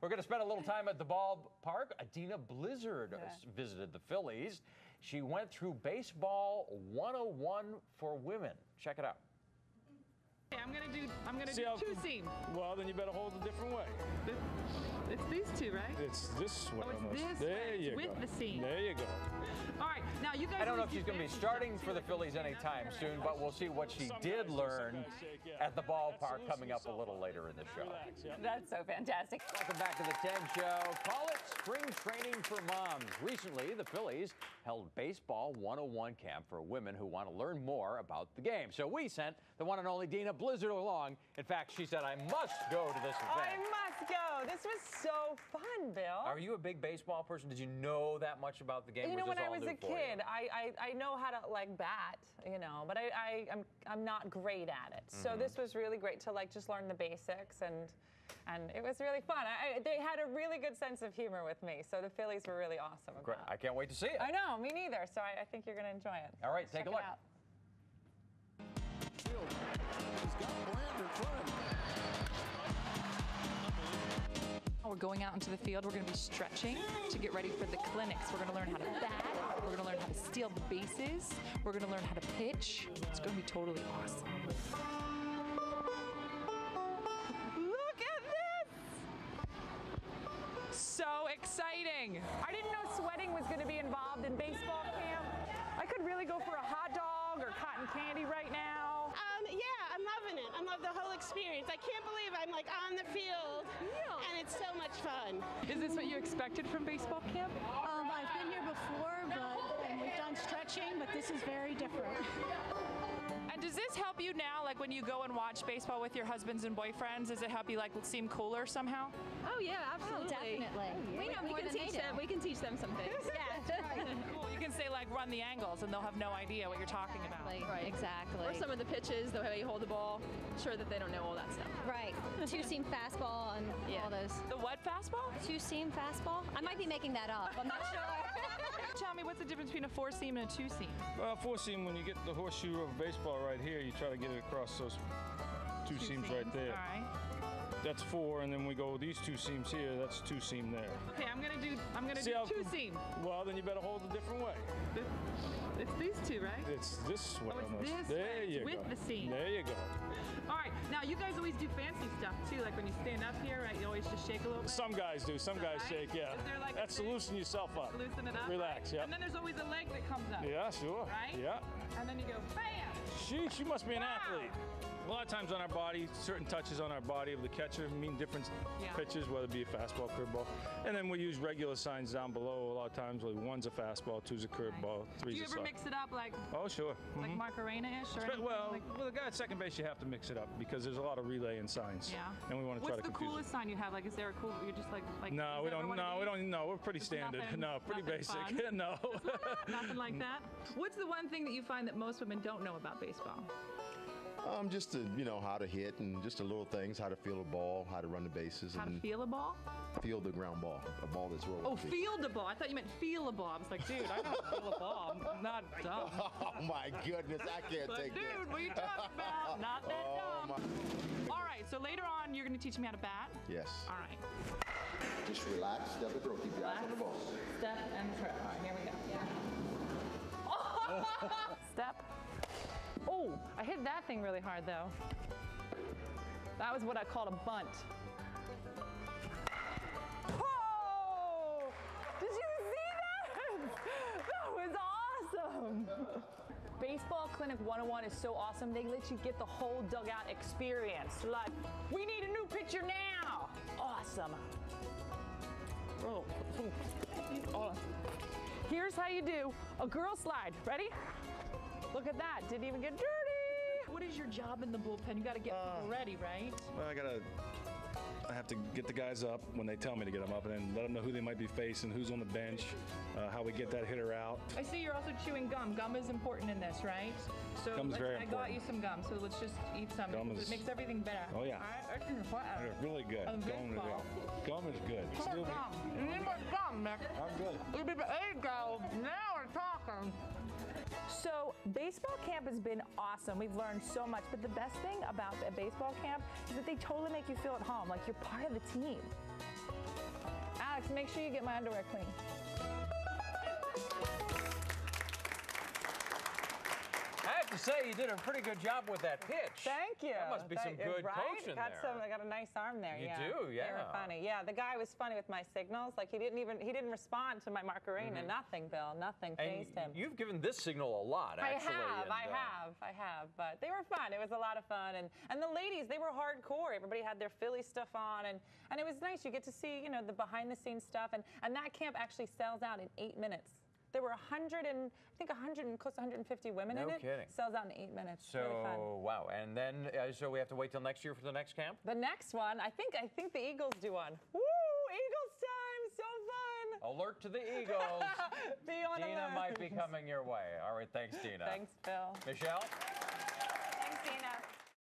We're going to spend a little time at the ballpark. Adina Blizzard Yeah. visited the Phillies. She went through Baseball 101 for women. Check it out. Okay, I'm gonna do. I'm gonna See do how- two seam. Well, then you better hold a different way. It's these two, right? It's this oh, way Oh, it's almost. this there way. It's you with go. the seam. There you go. All right. Now you guys. I don't know if she's going to be starting for the Phillies like anytime soon, but we'll see what she did guys do, some learn guys shake, yeah. at the ballpark coming up a little later in the show. That's so fantastic. Welcome back to the 10 show. Call it spring training for moms. Recently, the Phillies held Baseball 101 camp for women who want to learn more about the game. So we sent the one and only Dena Blizzard along. In fact, she said, I must go to this event. I must go. This was so fun, Bill. Are you a big baseball person? Did you know that much about the game? you know, when I was a kid, I, I, I know how to like bat, you know, but I, I I'm I'm not great at it. Mm-hmm. So this was really great to like just learn the basics and and it was really fun. I, they had a really good sense of humor with me. So the Phillies were really awesome. Great. I can't wait to see it. I know, me neither. So I, I think you're going to enjoy it. All right, take Check a look. Out. He's got Bland in front. We're going out into the field. We're going to be stretching to get ready for the clinics. We're going to learn how to bat. We're going to learn how to steal the bases. We're going to learn how to pitch. It's going to be totally awesome. Look at this! So exciting! I didn't know sweating was going to be involved in baseball camp. I could really go for a hot dog or cotton candy right now. Um, yeah, I'm loving it. I love the whole experience. I can't believe I'm like on the field, and it's so much fun. Is this what you expected from baseball camp? Um, I've been here before, but and we've done stretching, but this is very different. And does this help you now, like when you go and watch baseball with your husbands and boyfriends? Does it help you like seem cooler somehow? Oh yeah, absolutely. definitely. We know We more can than teach they them- do. We can teach them some things. yeah. Cool. You can say like run the angles, and they'll have no idea what you're talking about. Right. Exactly. Or some of the pitches, the way you hold the ball. Sure that they don't know all that stuff. right. Two seam fastball and Yeah. all those. The what fastball? Two seam fastball? I might be making that up. I'm not sure. Tell me what's the difference between a four seam and a two seam? Well, four seam, when you get the horseshoe of a baseball right here, you try to get it across those two, seams, right there. All right. That's four, and then we go these two seams here. That's two seam there. Okay, I'm gonna do. I'm gonna See do how- two seam. Well, then you better hold a different way. It's these two, right? It's this oh, way Oh, it's almost. this there way. You with go. the seam. There you go. All right. Now you guys always do fancy stuff too. Like when you stand up here, right? You always just shake a little bit. Some guys do. Some guys Right? shake. Yeah. Like That's to loosen yourself up. Loosen it up. Relax. Yeah. And then there's always a leg that comes up. yeah. Sure. Right? Yeah. And then you go bam. Sheesh, you must be an Wow. athlete. A lot of times on our body, certain touches on our body of the catcher mean different Yeah. pitches, whether it be a fastball, curveball. And then we use regular signs down below a lot of times. Like one's a fastball, two's a curveball, Do three's you a ever slider. mix it up like Oh, sure. like Mhm. Macarena-ish or anything? well, like, well, the guy at second base, you have to mix it up because there's a lot of relay and signs. yeah. And we want to try to What's the coolest sign you have? Like, is there a cool? You're just like like. No, we don't. No, we don't. No, we're pretty standard. nothing- no, pretty basic. no. Nothing like that. What's the one thing that you find that most women don't know about baseball? Um, just to you know how to hit and just the little things, how to feel a ball, how to run the bases, How to and feel a ball? feel the ground ball, a ball that's rolling. Oh, field a ball. I thought you meant feel a ball. I was like, dude, I know how to feel a ball. I'm not dumb. Oh my goodness, I can't But take dude, this. what are you talking about? Not that Oh dumb. my. All right, so later on, you're going to teach me how to bat. Yes. All right. Just relax, step and throw, keep your eyes on the ball. Step and throw. All right, here we go. Step. I hit that thing really hard though. That was what I called a bunt. Did you see that? That was awesome. Baseball Clinic 101 is so awesome. They let you get the whole dugout experience. Like, we need a new pitcher now. Awesome. Oh. Oh. Here's how you do a girl slide. Ready? Look at that. Didn't even get. What is your job in the bullpen? You got to get people ready, right? Well, I gotta. I have to get the guys up when they tell me to get them up, and then let them know who they might be facing, who's on the bench, uh, how we get that hitter out. I see you're also chewing gum. Gum is important in this, right? So Gum's very I got you some gum, so let's just eat some. Gum is- it makes everything better. Oh, yeah. Right. Mm, really good. Gum is good. Gum is good. More Still- gum. You need more gum, Nick. I'm good. You go. Now baseball camp has been awesome. We've learned so much. But the best thing about a baseball camp is that they totally make you feel at home, like you're part of the team. Alex, make sure you get my underwear clean. To say, you did a pretty good job with that pitch. Thank you. That must be some good right? coaching got there. Some, I got a nice arm there. You yeah. do, They were funny. Yeah, the guy was funny with my signals. Like he didn't even he didn't respond to my Macarena. Nothing, Bill. Nothing. Fazed him. you've given this signal a lot, I actually. have, and, I uh, have, I have, but they were fun. It was a lot of fun, and and the ladies, they were hardcore. Everybody had their Philly stuff on, and and it was nice. You get to see, you know, the behind the scenes stuff, and and that camp actually sells out in eight minutes. There were 100 and I think 100 and close to 150 women No in it. kidding. Sells out in eight minutes. So really wow, and then uh, so we have to wait till next year for the next camp. The next one, I think I think the Eagles do one. Woo! Eagles time, so fun. Alert to the Eagles. Be on Dena alert. might be coming your way. All right, thanks, Dena. Thanks, Phil. Michelle.